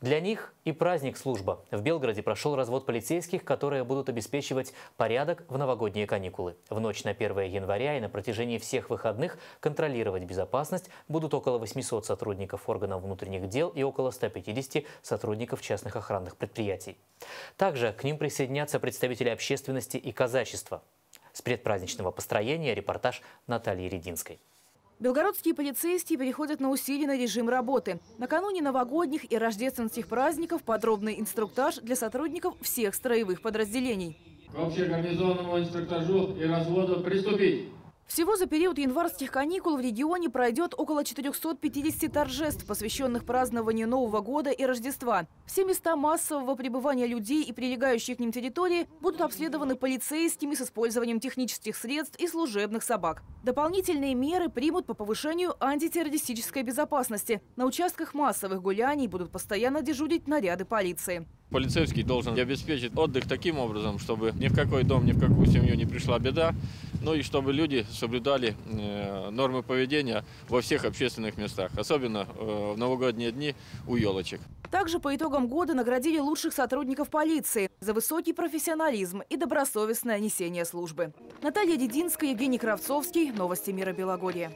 Для них и праздник служба. В Белгороде прошел развод полицейских, которые будут обеспечивать порядок в новогодние каникулы. В ночь на 1 января и на протяжении всех выходных контролировать безопасность будут около 800 сотрудников органов внутренних дел и около 150 сотрудников частных охранных предприятий. Также к ним присоединятся представители общественности и казачества. С предпраздничного построения репортаж Натальи Рединской. Белгородские полицейские переходят на усиленный режим работы. Накануне новогодних и рождественских праздников подробный инструктаж для сотрудников всех строевых подразделений. К общеорганизованному инструктажу и разводу приступить. Всего за период январских каникул в регионе пройдет около 450 торжеств, посвященных празднованию Нового года и Рождества. Все места массового пребывания людей и прилегающие к ним территории будут обследованы полицейскими с использованием технических средств и служебных собак. Дополнительные меры примут по повышению антитеррористической безопасности. На участках массовых гуляний будут постоянно дежурить наряды полиции. Полицейский должен обеспечить отдых таким образом, чтобы ни в какой дом, ни в какую семью не пришла беда, ну и чтобы люди соблюдали э, нормы поведения во всех общественных местах, особенно э, в новогодние дни у елочек. Также по итогам года наградили лучших сотрудников полиции за высокий профессионализм и добросовестное несение службы. Наталья Дединская, Евгений Кравцовский. Новости мира Белогорья.